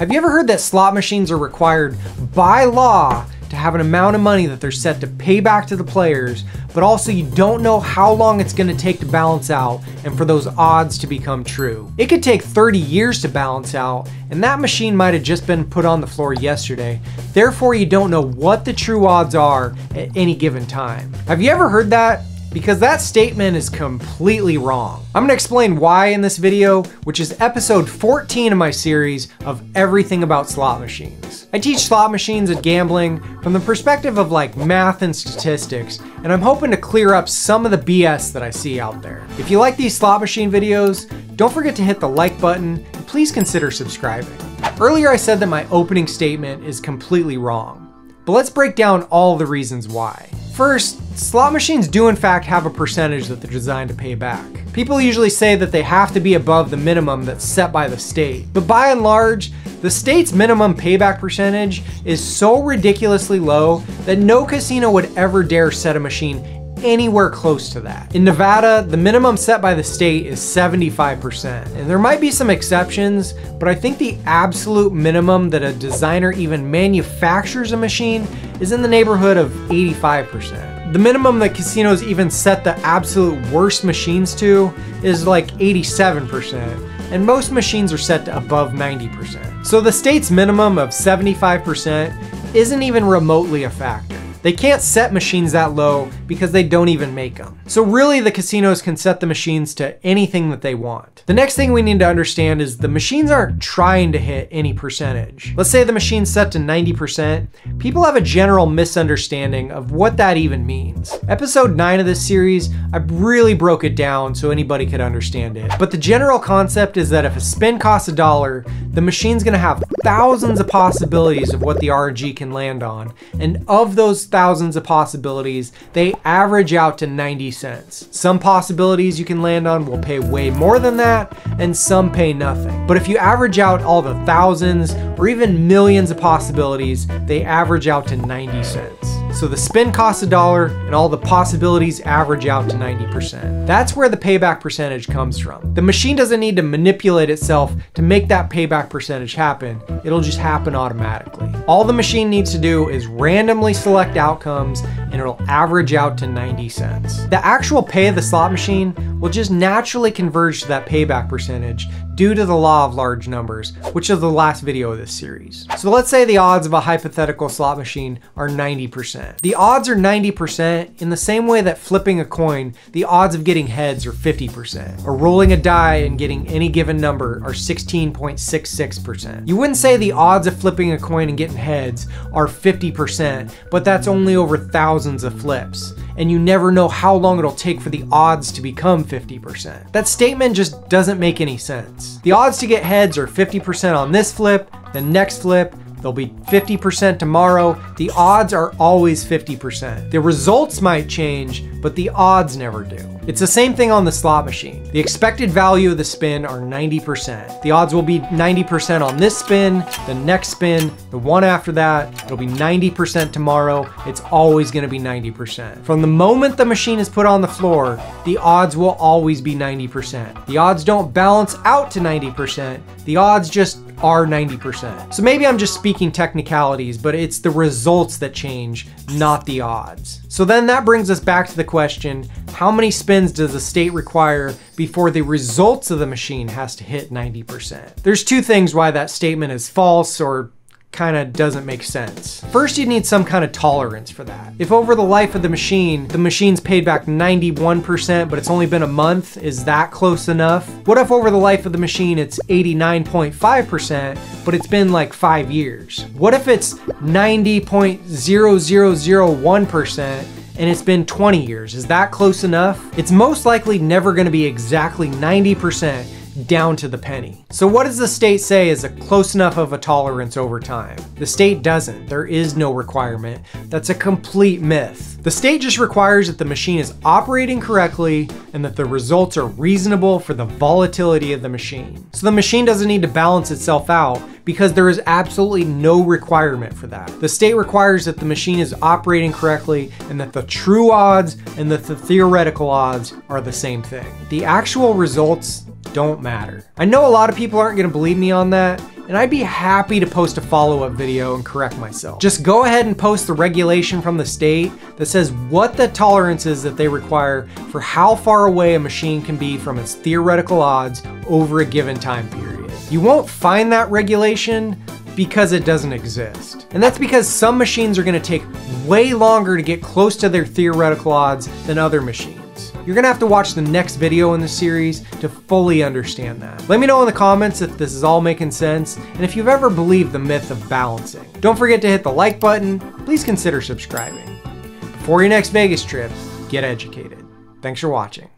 Have you ever heard that slot machines are required by law to have an amount of money that they're set to pay back to the players, but also you don't know how long it's gonna take to balance out and for those odds to become true. It could take 30 years to balance out, and that machine might have just been put on the floor yesterday. Therefore, you don't know what the true odds are at any given time. Have you ever heard that? Because that statement is completely wrong. I'm gonna explain why in this video, which is episode 14 of my series of everything about slot machines. I teach slot machines and gambling from the perspective of like math and statistics, and I'm hoping to clear up some of the BS that I see out there. If you like these slot machine videos, don't forget to hit the like button and please consider subscribing. Earlier I said that my opening statement is completely wrong, but let's break down all the reasons why. First, slot machines do in fact have a percentage that they're designed to pay back. People usually say that they have to be above the minimum that's set by the state, but by and large, the state's minimum payback percentage is so ridiculously low that no casino would ever dare set a machine anywhere close to that. In Nevada, the minimum set by the state is 75%. And there might be some exceptions, but I think the absolute minimum that a designer even manufactures a machine is in the neighborhood of 85%. The minimum that casinos even set the absolute worst machines to is like 87% and most machines are set to above 90%. So the state's minimum of 75% isn't even remotely a factor. They can't set machines that low because they don't even make them. So really the casinos can set the machines to anything that they want. The next thing we need to understand is the machines aren't trying to hit any percentage. Let's say the machine's set to 90%. People have a general misunderstanding of what that even means. Episode 9 of this series, I really broke it down so anybody could understand it. But the general concept is that if a spin costs a dollar, the machine's gonna have thousands of possibilities of what the RNG can land on. And of those thousands of possibilities, they average out to 90 cents. Some possibilities you can land on will pay way more than that, and some pay nothing. But if you average out all the thousands or even millions of possibilities, they average out to 90 cents. So the spin costs a dollar and all the possibilities average out to 90%. That's where the payback percentage comes from. The machine doesn't need to manipulate itself to make that payback percentage happen. It'll just happen automatically. All the machine needs to do is randomly select outcomes and it'll average out to 90 cents. The actual pay of the slot machine will just naturally converge to that payback percentage due to the law of large numbers, which is the last video of this series. So let's say the odds of a hypothetical slot machine are 90%. The odds are 90% in the same way that flipping a coin, the odds of getting heads are 50%, or rolling a die and getting any given number are 16.66%. You wouldn't say the odds of flipping a coin and getting heads are 50%, but that's only over thousands of flips and you never know how long it'll take for the odds to become 50%. That statement just doesn't make any sense. The odds to get heads are 50% on this flip, the next flip, They'll be 50% tomorrow. The odds are always 50%. The results might change, but the odds never do. It's the same thing on the slot machine. The expected value of the spin are 90%. The odds will be 90% on this spin, the next spin, the one after that, it'll be 90% tomorrow. It's always gonna be 90%. From the moment the machine is put on the floor, the odds will always be 90%. The odds don't balance out to 90%. The odds just are 90%. So maybe I'm just speaking technicalities, but it's the results that change, not the odds. So then that brings us back to the question, how many spins does the state require before the results of the machine has to hit 90%? There's two things why that statement is false or kind of doesn't make sense. First, you'd need some kind of tolerance for that. If over the life of the machine, the machine's paid back 91%, but it's only been a month, is that close enough? What if over the life of the machine, it's 89.5%, but it's been like five years? What if it's 90.0001%, and it's been 20 years. Is that close enough? It's most likely never gonna be exactly 90% down to the penny. So what does the state say is a close enough of a tolerance over time? The state doesn't. There is no requirement. That's a complete myth. The state just requires that the machine is operating correctly and that the results are reasonable for the volatility of the machine. So the machine doesn't need to balance itself out because there is absolutely no requirement for that. The state requires that the machine is operating correctly and that the true odds and that the theoretical odds are the same thing. The actual results don't matter. I know a lot of people aren't gonna believe me on that, and I'd be happy to post a follow-up video and correct myself. Just go ahead and post the regulation from the state that says what the tolerance is that they require for how far away a machine can be from its theoretical odds over a given time period. You won't find that regulation because it doesn't exist. And that's because some machines are gonna take way longer to get close to their theoretical odds than other machines. You're gonna have to watch the next video in the series to fully understand that. Let me know in the comments if this is all making sense and if you've ever believed the myth of balancing. Don't forget to hit the like button, please consider subscribing. Before your next Vegas trip, get educated. Thanks for watching.